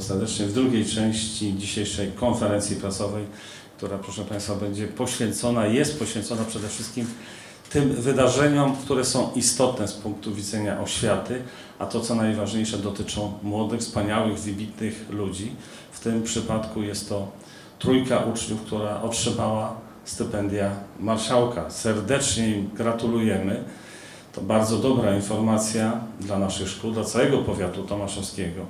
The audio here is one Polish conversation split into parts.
bardzo serdecznie w drugiej części dzisiejszej konferencji prasowej, która proszę Państwa będzie poświęcona, jest poświęcona przede wszystkim tym wydarzeniom, które są istotne z punktu widzenia oświaty, a to co najważniejsze dotyczą młodych, wspaniałych, wybitnych ludzi. W tym przypadku jest to trójka uczniów, która otrzymała stypendia marszałka. Serdecznie im gratulujemy. To bardzo dobra informacja dla naszych szkół, dla całego powiatu tomaszowskiego.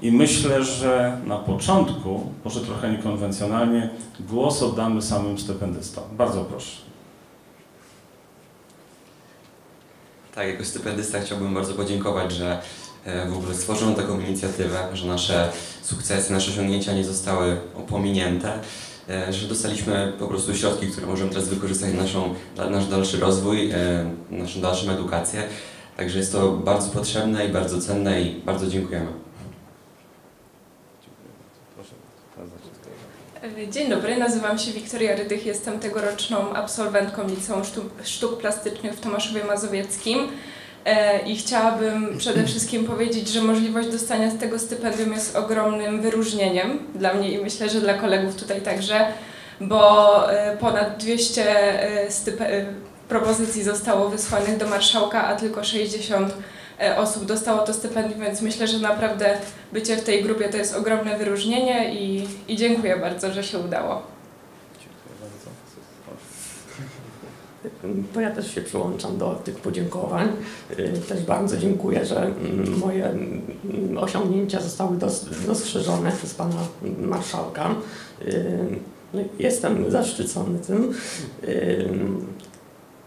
I myślę, że na początku, może trochę niekonwencjonalnie, głos oddamy samym stypendystom. Bardzo proszę. Tak, jako stypendysta chciałbym bardzo podziękować, że e, w ogóle stworzono taką inicjatywę, że nasze sukcesy, nasze osiągnięcia nie zostały opominięte, e, że dostaliśmy po prostu środki, które możemy teraz wykorzystać na naszą, na nasz dalszy rozwój, e, naszą dalszą edukację. Także jest to bardzo potrzebne i bardzo cenne i bardzo dziękujemy. Dzień dobry, nazywam się Wiktoria Rydych, jestem tegoroczną absolwentką Liceum Sztuk, Plastycznych w Tomaszowie Mazowieckim e, i chciałabym przede wszystkim powiedzieć, że możliwość dostania z tego stypendium jest ogromnym wyróżnieniem dla mnie i myślę, że dla kolegów tutaj także, bo e, ponad 200 e, propozycji zostało wysłanych do marszałka, a tylko 60 E, osób dostało to stypendium, więc myślę, że naprawdę bycie w tej grupie to jest ogromne wyróżnienie i, i dziękuję bardzo, że się udało. To ja też się przyłączam do tych podziękowań. Y, też bardzo dziękuję, że mm, moje mm, osiągnięcia zostały dostrzeżone przez pana marszałka. Y, no jestem zaszczycony tym.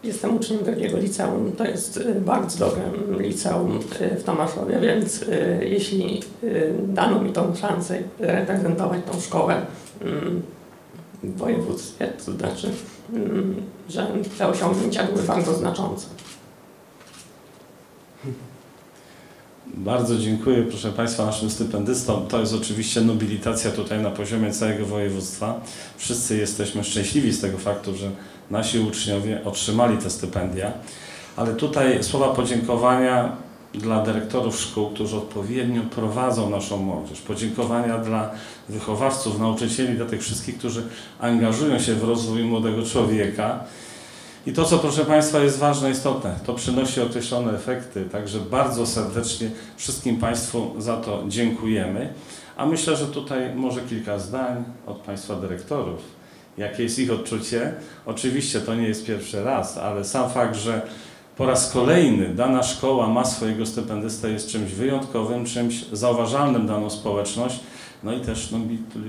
Jestem uczniem drugiego liceum. To jest y, bardzo dobre liceum y, w Tomaszowie, więc y, jeśli dano mi tą szansę reprezentować tą szkołę mm, w województwie, to znaczy, mm, że te osiągnięcia były bardzo znaczące. Bardzo dziękuję, proszę Państwa, naszym stypendystom. To jest oczywiście nobilitacja tutaj na poziomie całego województwa. Wszyscy jesteśmy szczęśliwi z tego faktu, że nasi uczniowie otrzymali te stypendia. Ale tutaj słowa podziękowania dla dyrektorów szkół, którzy odpowiednio prowadzą naszą młodzież. Podziękowania dla wychowawców, nauczycieli, dla tych wszystkich, którzy angażują się w rozwój młodego człowieka. I to, co proszę Państwa jest ważne, istotne, to przynosi określone efekty, także bardzo serdecznie wszystkim Państwu za to dziękujemy. A myślę, że tutaj może kilka zdań od Państwa dyrektorów. Jakie jest ich odczucie? Oczywiście to nie jest pierwszy raz, ale sam fakt, że po raz kolejny dana szkoła ma swojego stypendystę jest czymś wyjątkowym, czymś zauważalnym daną społeczność, no i też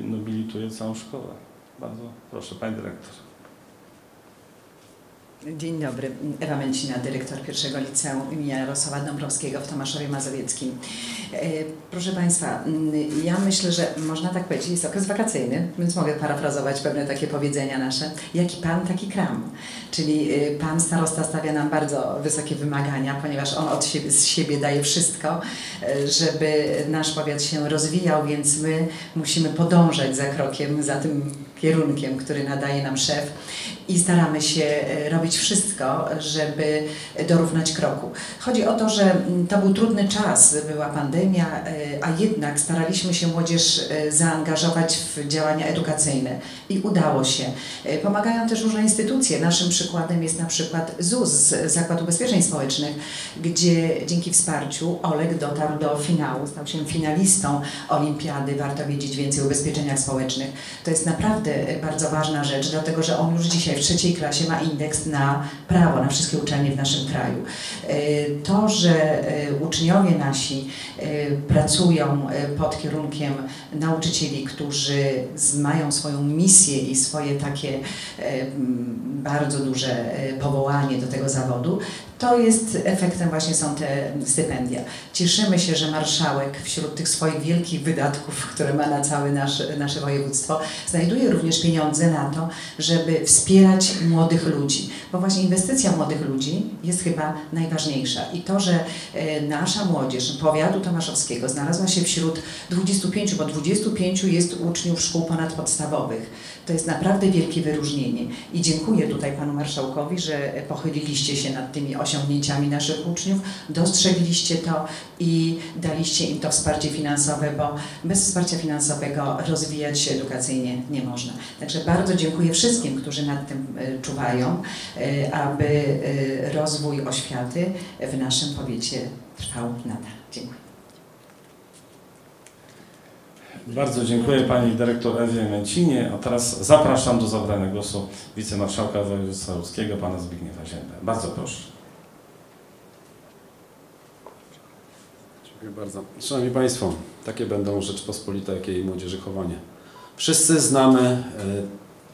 nobilituje całą szkołę. Bardzo proszę, Pani Dyrektor. Dzień dobry, Ewa Męcina, dyrektor pierwszego liceum im. Jarosława Dąbrowskiego w Tomaszowie Mazowieckim. E, proszę Państwa, mm, ja myślę, że można tak powiedzieć, jest okres wakacyjny, więc mogę parafrazować pewne takie powiedzenia nasze. Jaki Pan, taki kram. Czyli y, Pan starosta stawia nam bardzo wysokie wymagania, ponieważ on od siebie, z siebie daje wszystko, e, żeby nasz powiat się rozwijał, więc my musimy podążać za krokiem, za tym kierunkiem, który nadaje nam szef i staramy się e, robić wszystko, żeby dorównać kroku. Chodzi o to, że mm, to był trudny czas, była pandemia, e, a jednak staraliśmy się młodzież e, zaangażować w działania edukacyjne i udało się. Pomagają też różne instytucje. Naszym przykładem jest na przykład ZUS, Zakład Ubezpieczeń Społecznych, gdzie dzięki wsparciu Oleg dotarł do finału, stał się finalistą Olimpiady. Warto wiedzieć więcej o ubezpieczeniach społecznych. To jest naprawdę bardzo ważna rzecz, dlatego że on już dzisiaj w trzeciej klasie ma indeks na prawo, na wszystkie uczelnie w naszym kraju. E, to, że e, uczniowie nasi e, pracują pod kierunkiem nauczycieli, którzy mają swoją misję i swoje takie bardzo duże powołanie do tego zawodu, to jest efektem właśnie są te stypendia. Cieszymy się, że marszałek wśród tych swoich wielkich wydatków, które ma na całe nasze, nasze województwo, znajduje również pieniądze na to, żeby wspierać młodych ludzi. Bo właśnie inwestycja młodych ludzi jest chyba najważniejsza. I to, że e, nasza młodzież powiatu tomaszowskiego znalazła się wśród 25, bo 25 jest uczniów szkół ponadpodstawowych. To jest naprawdę wielkie wyróżnienie. I dziękuję tutaj panu marszałkowi, że pochyliliście się nad tymi 8 osiągnięciami naszych uczniów, dostrzegliście to i daliście im to wsparcie finansowe, bo bez wsparcia finansowego rozwijać się edukacyjnie nie można. Także bardzo dziękuję wszystkim, którzy nad tym e, czuwają, e, aby e, rozwój oświaty w naszym powiecie trwał nadal. Dziękuję. Bardzo dziękuję Pani Dyrektor Ewie Męcinie, a teraz zapraszam do zabrania głosu wicemarszałka województwa łódzkiego, Pana Zbigniewa Ziębę. Bardzo proszę. Dziękuję bardzo. Szanowni Państwo, takie będą Rzeczpospolita, jak jej młodzieżychowanie. Wszyscy znamy e,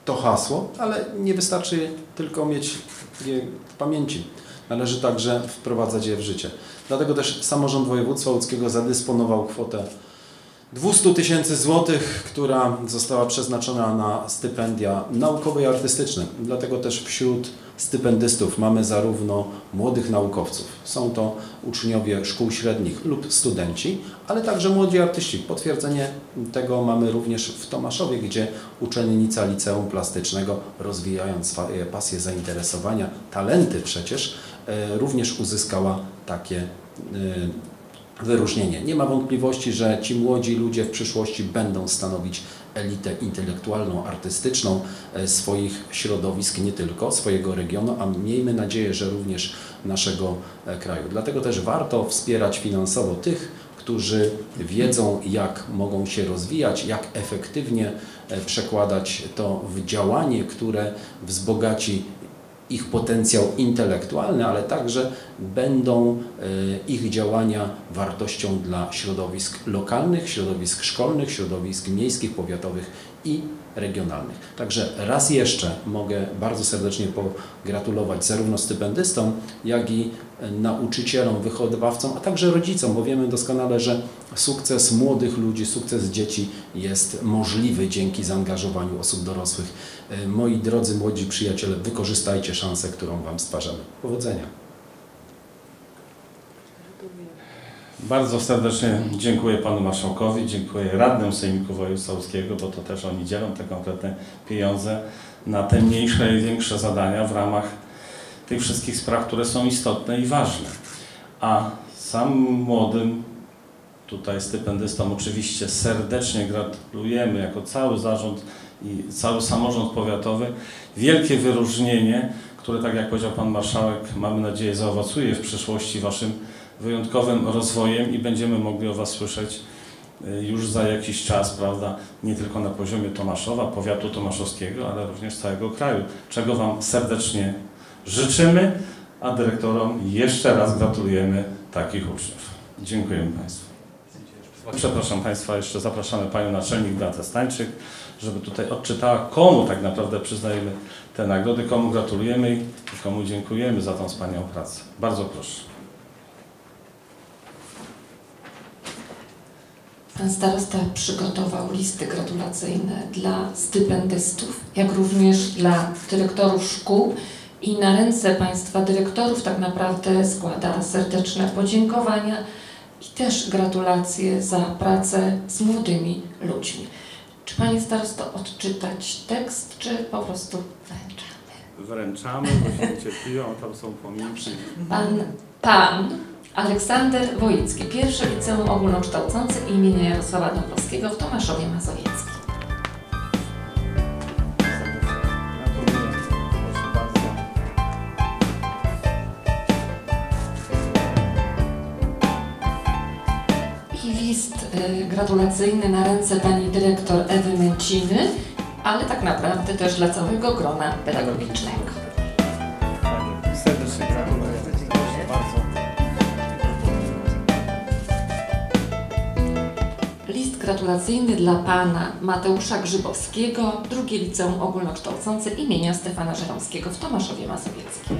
to hasło, ale nie wystarczy tylko mieć je w pamięci. Należy także wprowadzać je w życie. Dlatego też samorząd województwa łódzkiego zadysponował kwotę 200 tysięcy złotych, która została przeznaczona na stypendia naukowe i artystyczne. Dlatego też wśród stypendystów mamy zarówno młodych naukowców, są to uczniowie szkół średnich lub studenci, ale także młodzi artyści. Potwierdzenie tego mamy również w Tomaszowie, gdzie uczennica liceum plastycznego, rozwijając pasje, zainteresowania, talenty przecież, e, również uzyskała takie e, wyróżnienie. Nie ma wątpliwości, że ci młodzi ludzie w przyszłości będą stanowić elitę intelektualną, artystyczną e, swoich środowisk, nie tylko swojego regionu, a miejmy nadzieję, że również naszego e, kraju. Dlatego też warto wspierać finansowo tych, którzy wiedzą, jak mogą się rozwijać, jak efektywnie e, przekładać to w działanie, które wzbogaci ich potencjał intelektualny, ale także będą e, ich działania wartością dla środowisk lokalnych, środowisk szkolnych, środowisk miejskich, powiatowych i regionalnych. Także raz jeszcze mogę bardzo serdecznie pogratulować zarówno stypendystom, jak i nauczycielom, wychowawcom, a także rodzicom, bo wiemy doskonale, że sukces młodych ludzi, sukces dzieci jest możliwy dzięki zaangażowaniu osób dorosłych. E, Moi drodzy młodzi przyjaciele, wykorzystajcie szansę, którą Wam stwarzamy. Powodzenia! Bardzo serdecznie dziękuję Panu Marszałkowi, dziękuję radnym Sejmiku Województwa Łódzkiego, bo to też oni dzielą te konkretne pieniądze na te mniejsze i większe zadania w ramach tych wszystkich spraw, które są istotne i ważne. A sam młodym tutaj stypendystom oczywiście serdecznie gratulujemy jako cały zarząd i cały samorząd powiatowy. Wielkie wyróżnienie, które tak jak powiedział Pan Marszałek, mamy nadzieję zaowocuje w przyszłości Waszym wyjątkowym rozwojem i będziemy mogli o Was słyszeć y, już za jakiś czas, prawda, nie tylko na poziomie Tomaszowa, powiatu tomaszowskiego, ale również całego kraju, czego Wam serdecznie życzymy, a dyrektorom jeszcze raz gratulujemy takich uczniów. Dziękujemy Państwu. Przepraszam Państwa, jeszcze zapraszamy Panią Naczelnik Beatę Stańczyk, żeby tutaj odczytała, komu tak naprawdę przyznajemy te nagrody, komu gratulujemy i komu dziękujemy za tą wspaniałą pracę. Bardzo proszę. Pan starosta przygotował listy gratulacyjne dla stypendystów, jak również dla dyrektorów szkół i na ręce Państwa dyrektorów tak naprawdę składa serdeczne podziękowania i też gratulacje za pracę z młodymi ludźmi. Czy Panie starosto odczytać tekst, czy po prostu wręczamy? Wręczamy, bo się niecierpliwią, a tam są pominki. Pan, pan Aleksander Wojicki, pierwsze liceum ogólnokształcące imienia Jarosława Dąbrowskiego w Tomaszowie Mazowieckim. I list y, gratulacyjny na ręce pani dyrektor Ewy Męciny, ale tak naprawdę też dla całego grona pedagogicznego. Serdecznie gratuluję. Proszę bardzo. List gratulacyjny dla pana Mateusza Grzybowskiego, drugie liceum ogólnokształcące imienia Stefana Żeromskiego w Tomaszowie Mazowieckim.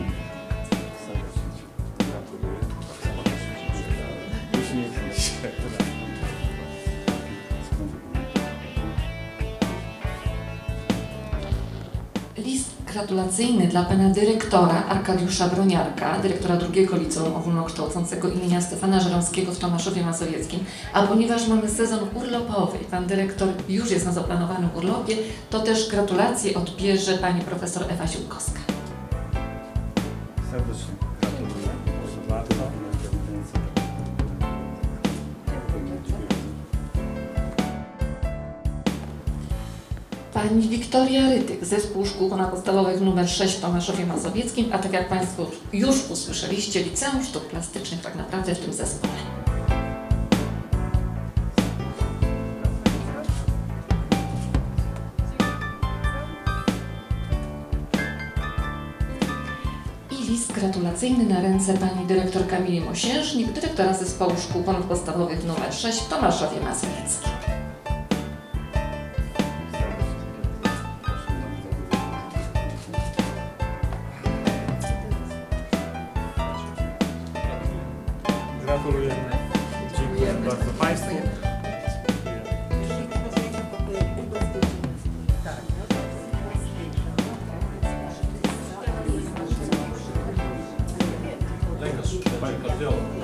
Gratulacyjny dla pana dyrektora Arkadiusza Broniarka, dyrektora drugiego liceum ogólnokształcącego imienia Stefana Żeromskiego w Tomaszowie Mazowieckim. A ponieważ mamy sezon urlopowy i pan dyrektor już jest na zaplanowanym urlopie, to też gratulacje odbierze pani profesor Ewa Ziółkowska. Serdecznie Pani Wiktoria Rytyk, Zespół Szkół Ponadpodstawowych nr 6 w Tomaszowie Mazowieckim, a tak jak Państwo już usłyszeliście, Liceum Sztuk Plastycznych tak naprawdę w tym zespole. I list gratulacyjny na ręce pani dyrektor Kamili Mosiężnik, dyrektora Zespołu Szkół Ponadpodstawowych nr 6 w Tomaszowie Mazowieckim. Dobrze, tutaj już